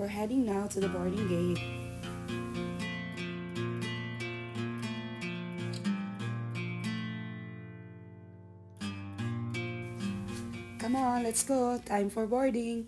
We're heading now to the boarding gate. Come on, let's go. Time for boarding.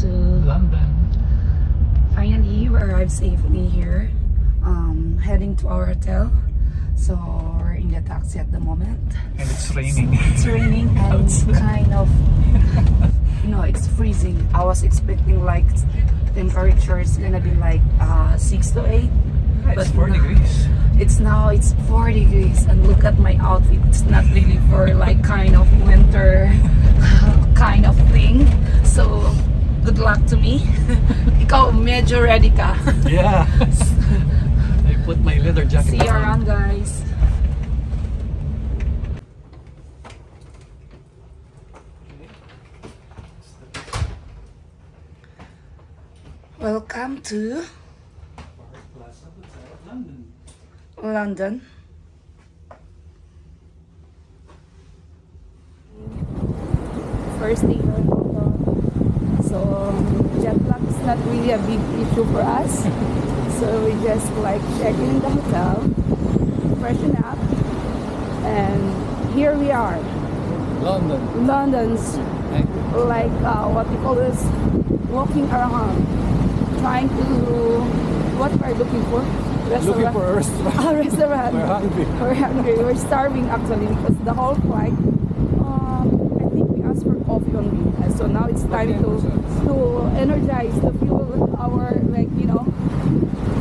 To London. Finally, we arrived safely here, um, heading to our hotel. So we're in the taxi at the moment. And it's raining. It's raining and Outside. kind of, you know, it's freezing. I was expecting like temperature is gonna be like uh, six to eight. It's but 4 no. degrees. It's now it's four degrees and look at my outfit. It's not really for like kind of winter kind of thing. So good luck to me. Ikaw medyo ready ka. Yeah. I put my leather jacket See you on. around guys. Welcome to London. London. First day here in Hong Kong. So jet lag is not really a big issue for us. so we just like check in the hotel, freshen up, and here we are. London. London's like uh, what we call this walking around, trying to what we're looking for. Looking Restaurant. for a restaurant. a restaurant. We're hungry. We're hungry. We're starving actually because the whole flight. Um, I think we asked for coffee only, so now it's time to to energize, to fuel our like you know,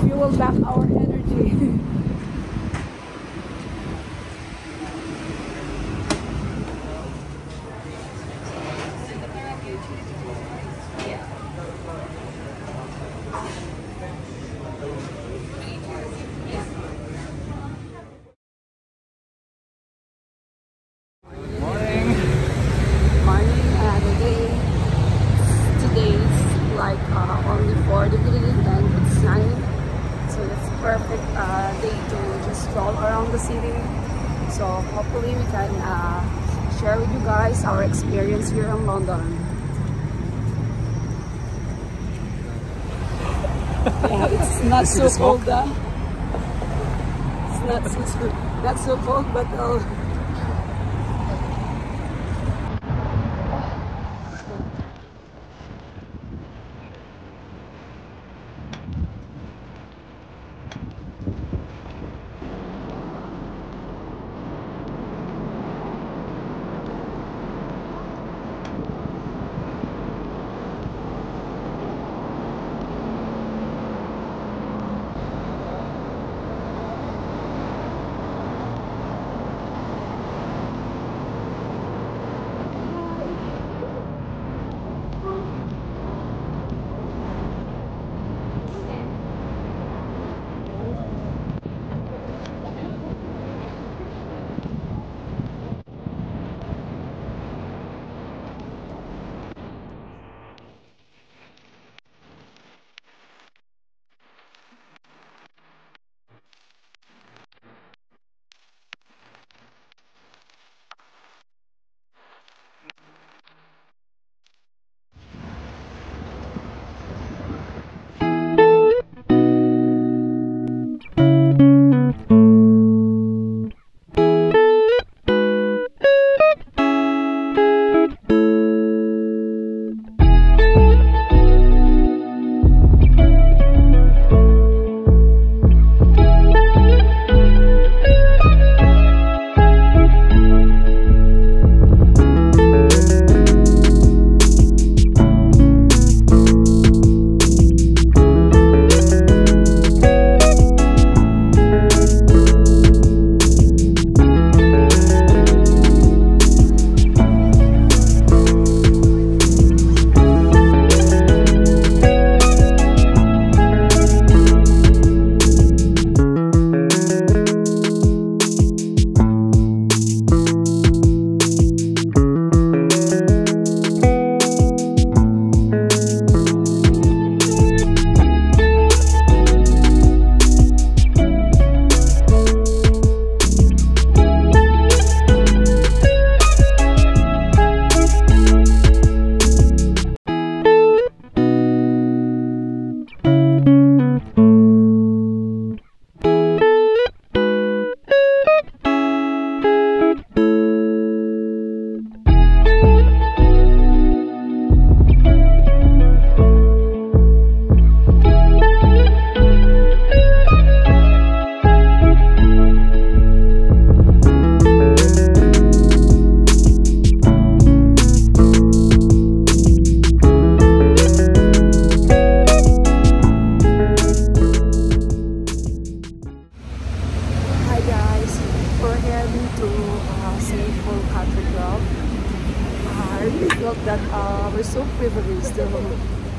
fuel back our energy. Morning. morning, another day. Today's like uh, only 4 degrees and it's sunny. So it's perfect uh, day to just stroll around the city. So hopefully we can uh, share with you guys our experience here in London. yeah, it's not so cold. Uh, it's not so, not so cold, but uh,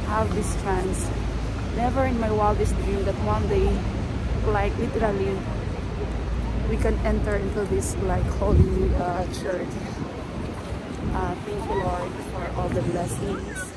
have this chance. Never in my wildest dream that one day, like literally, we can enter into this like holy uh, church. Uh, thank you, Lord, for all the blessings.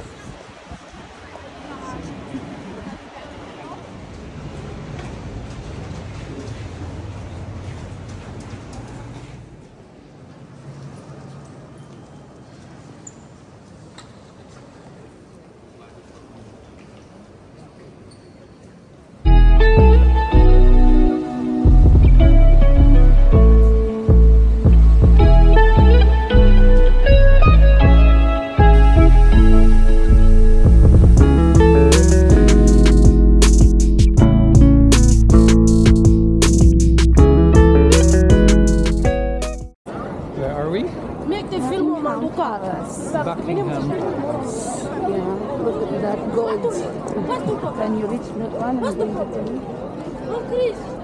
One and bring it to me?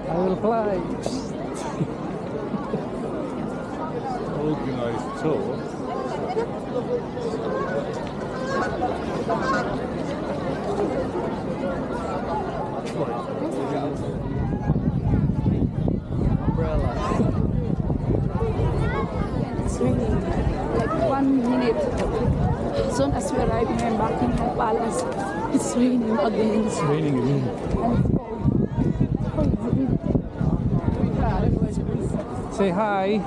I will fly. Organized tour. Umbrella. It's raining. Like one minute. As soon as we arrive here in Buckingham Palace, it's raining again. It's raining again. And it's cold. Cold. Say hi.